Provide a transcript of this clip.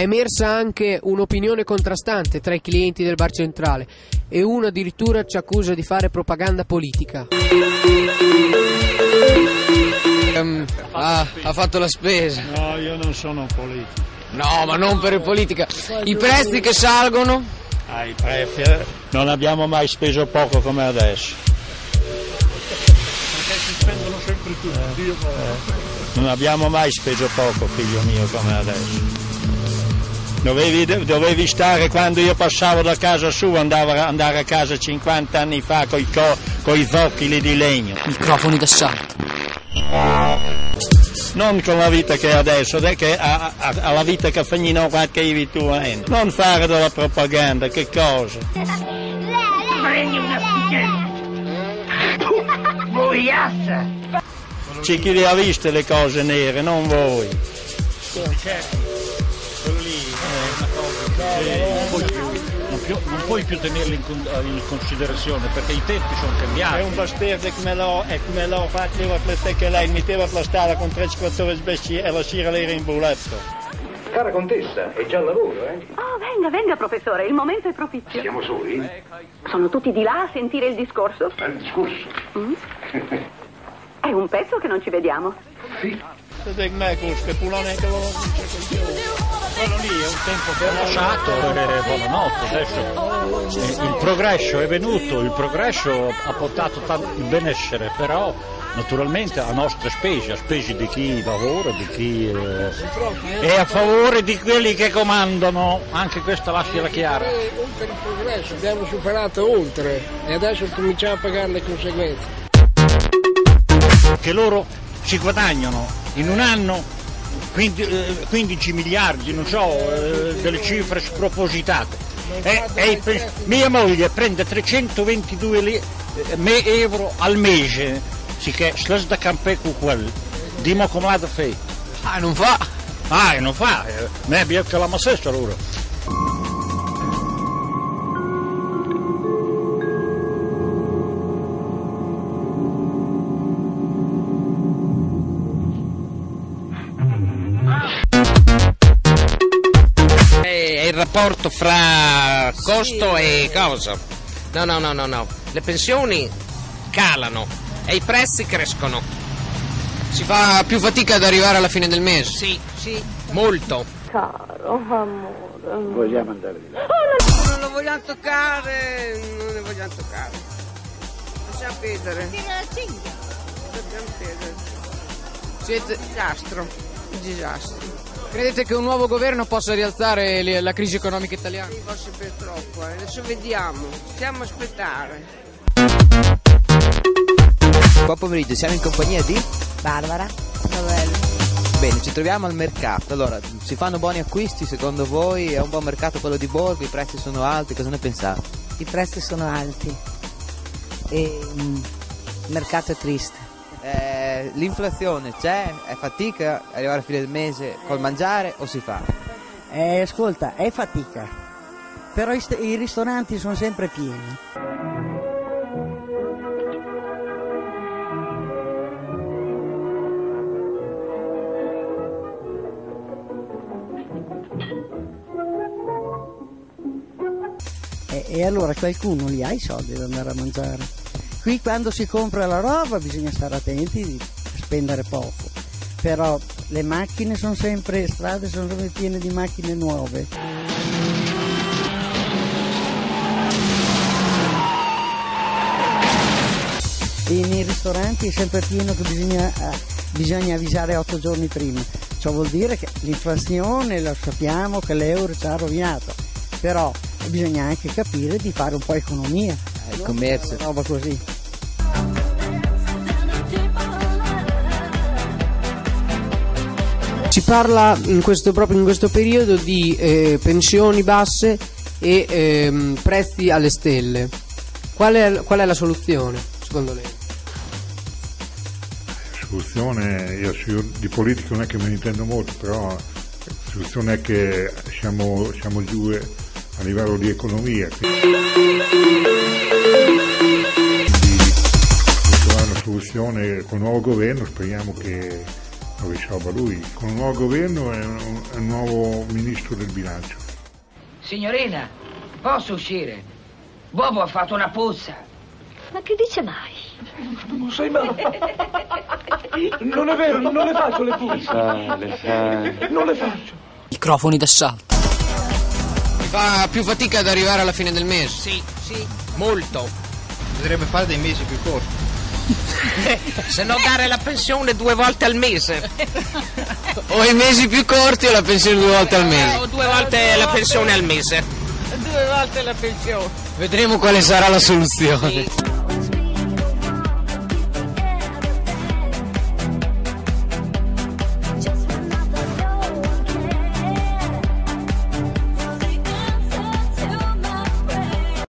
emersa anche un'opinione contrastante tra i clienti del bar centrale e uno addirittura ci accusa di fare propaganda politica. Um, ah, ha fatto la spesa. No, io non sono un politico. No, ma non per politica. I prezzi che salgono? Ah, i prezzi eh, non abbiamo mai speso poco come adesso. Perché si spendono sempre tutti. Dio Non abbiamo mai speso poco, figlio mio, come adesso. Dovevi, dovevi stare quando io passavo da casa sua, andavo a- andare a casa 50 anni fa con i zocchili di legno. Microfoni d'assalto. Non con la vita che è adesso, de- che ha, ha- ha la vita che fagnino qualche ivi tu hai. Non fare della propaganda, che cosa? Prendi una schifezza. Boiassa. C'è chi le ha viste le cose nere, non voi. È una cosa che non puoi più, non più- non puoi più tenerli in, in considerazione perché i tempi sono È cambiati. un bastardo come l'ho, è come l'ho fatto io perché lei metteva la strada con 3-4 sbesci e la sera l'era in buletto. Cara contessa, è già al lavoro, eh? Oh, venga, venga, professore, il momento è propizio. Siamo soli? Sono tutti di là a sentire il discorso? Bel discorso. È un pezzo che non ci vediamo. Vedete me questo pulone che lo Quello lì è un tempo che è passato, eh, buonanotte, adesso eh, il progresso è venuto, il progresso ha portato tanto il benessere, però naturalmente a nostre spese, a spese di chi lavora, di chi eh, è a favore di quelli che comandano, anche questa lasciala chiara. oltre il progresso, abbiamo superato oltre e adesso cominciamo a pagare le conseguenze. che loro si guadagnano in un anno 15, eh, 15 miliardi, non so, eh, delle cifre spropositate. E, e il pe- mia moglie prende 322 li- eh, me- euro al mese, si che slas da campè con quello. Dimo come la fare. Ah, non fa. Ah, e non fa, eh, me abbiamo che la massessa loro. Rapporto fra costo e cosa? No, no, no, no, no. Le pensioni calano e i prezzi crescono. Si fa più fatica ad arrivare alla fine del mese? Sì, sì, molto. Caro amore. Vogliamo andare di là. Non lo vogliamo toccare, non ne vogliamo toccare. Lasciamo perdere. Lasciamo perdere. Siete disastro, un disastro. Credete che un nuovo governo possa rialzare le- la crisi economica italiana? Sì, forse per troppo, eh. adesso vediamo, stiamo a aspettare. Buon pomeriggio, siamo in compagnia di? Barbara, Novello. Bene, ci troviamo al mercato. Allora, si fanno buoni acquisti secondo voi? È un buon mercato quello di Borgo? I prezzi sono alti? Cosa ne pensate? I prezzi sono alti e mm, il mercato è triste. Eh, l'inflazione c'è? È fatica arrivare a fine del mese col mangiare o si fa? Eh, ascolta, è fatica, però i, i ristoranti sono sempre pieni. E, e allora qualcuno li ha i soldi da andare a mangiare. Qui quando si compra la roba bisogna stare attenti a spendere poco, però le macchine sono sempre, strade sono sempre piene di macchine nuove. E nei ristoranti è sempre pieno che bisogna, eh, bisogna avvisare otto giorni prima. Ciò vuol dire che l'inflazione lo sappiamo che l'euro ci ha rovinato, però bisogna anche capire di fare un po' economia. Eh, il commercio. Una roba così. Si parla in questo, proprio in questo periodo di eh, pensioni basse e ehm, prezzi alle stelle. Qual è, qual è la soluzione, secondo lei? soluzione, io di politica non è che me ne intendo molto, però la soluzione è che siamo, siamo giù a livello di economia. Quindi di trovare una soluzione con il nuovo governo, speriamo che, lo risolva lui. Con un nuovo governo e un, un nuovo ministro del bilancio. Signorina, posso uscire? Bobo ha fatto una puzza. Ma che dice mai? Non sei mai. Non è vero, non le faccio le puzze. Non le faccio. Microfoni d'assalto. Fa più fatica ad arrivare alla fine del mese. Sì, sì, molto. Potrebbe fare dei mesi più corti. Se no dare la pensione due volte al mese. O i mesi più corti o la pensione due volte al mese. O due volte la pensione al mese. Due volte la pensione. Vedremo quale sarà la soluzione.